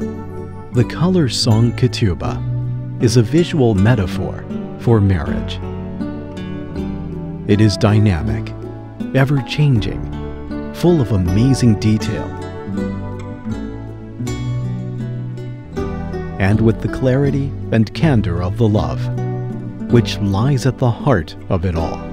The color song Ketubah is a visual metaphor for marriage. It is dynamic, ever changing, full of amazing detail, and with the clarity and candor of the love, which lies at the heart of it all.